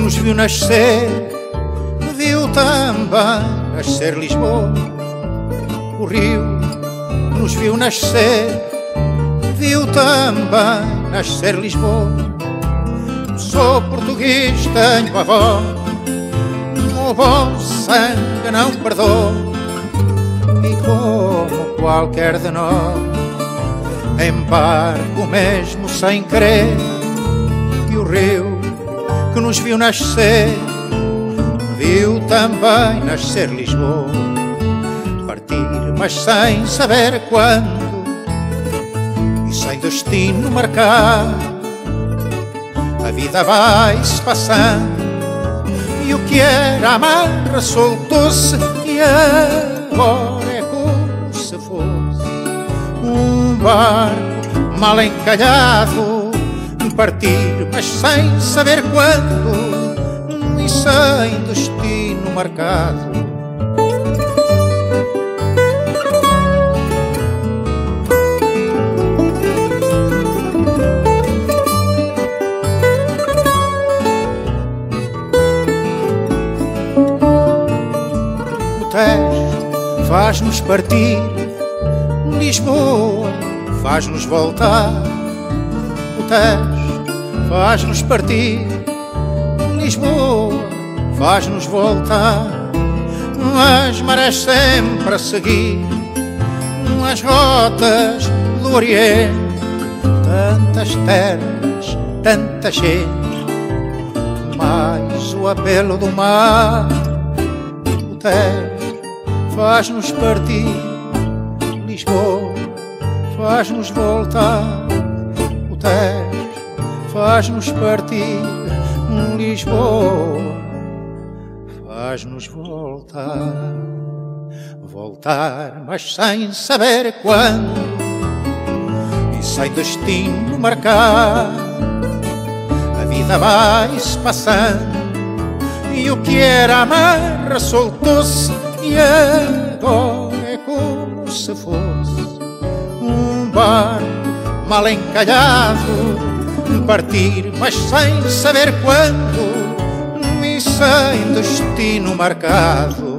nos viu nascer, viu também nascer Lisboa. O rio nos viu nascer, viu também nascer Lisboa. Sou português, tenho avó, o bom sangue não perdoa. E como qualquer de nós, embarco mesmo sem querer. E o rio que nos viu nascer, viu também nascer Lisboa. Partir, mas sem saber quando, e sem destino marcado a vida vai-se passando e o que era amarra soltou-se e agora é como se fosse um barco mal encalhado partir, mas sem saber quando e sem destino marcado Tejo faz-nos partir, Lisboa faz-nos voltar. O Tejo faz-nos partir, Lisboa faz-nos voltar. As marés sempre a seguir, as rotas do Oriente, tantas terras, tanta gente, mais o apelo do mar. O Tejo faz-nos partir, Lisboa faz-nos voltar, o Tejo faz-nos partir, Lisboa. Faz-nos voltar, voltar, mas sem saber quando e sem destino marcar, a vida vai-se passando e o que era amarra soltou-se e agora é como se fosse um barco mal encalhado, partir, mas sem saber quando, e sem destino marcado.